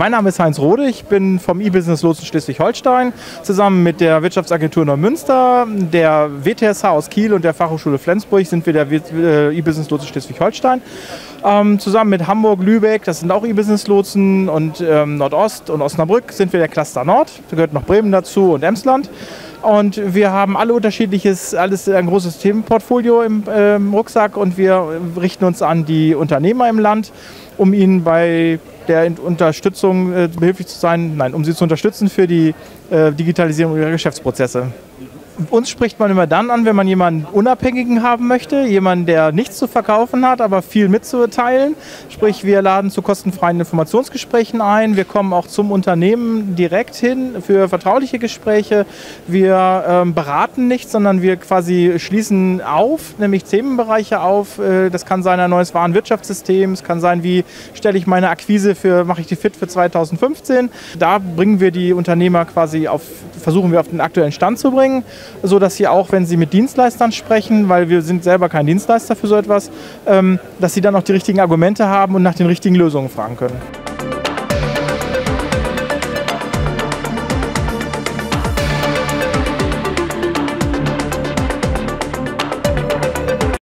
Mein Name ist Heinz Rode, ich bin vom E-Business Lotsen Schleswig-Holstein. Zusammen mit der Wirtschaftsagentur Neumünster, der WTSH aus Kiel und der Fachhochschule Flensburg sind wir der äh, E-Business Lotsen Schleswig-Holstein. Ähm, zusammen mit Hamburg, Lübeck, das sind auch E-Business Lotsen und ähm, Nordost und Osnabrück sind wir der Cluster Nord. Da gehört noch Bremen dazu und Emsland. Und wir haben alle unterschiedliches, alles ein großes Themenportfolio im äh, Rucksack und wir richten uns an die Unternehmer im Land, um ihnen bei der Unterstützung äh, behilflich zu sein, nein, um sie zu unterstützen für die äh, Digitalisierung ihrer Geschäftsprozesse uns spricht man immer dann an, wenn man jemanden Unabhängigen haben möchte, jemanden, der nichts zu verkaufen hat, aber viel mitzuteilen. Sprich, wir laden zu kostenfreien Informationsgesprächen ein. Wir kommen auch zum Unternehmen direkt hin für vertrauliche Gespräche. Wir ähm, beraten nicht, sondern wir quasi schließen auf, nämlich Themenbereiche auf. Äh, das kann sein ein neues Warenwirtschaftssystem, es kann sein, wie stelle ich meine Akquise für, mache ich die fit für 2015. Da bringen wir die Unternehmer quasi auf, versuchen wir auf den aktuellen Stand zu bringen so dass sie auch, wenn sie mit Dienstleistern sprechen, weil wir sind selber kein Dienstleister für so etwas, ähm, dass sie dann auch die richtigen Argumente haben und nach den richtigen Lösungen fragen können.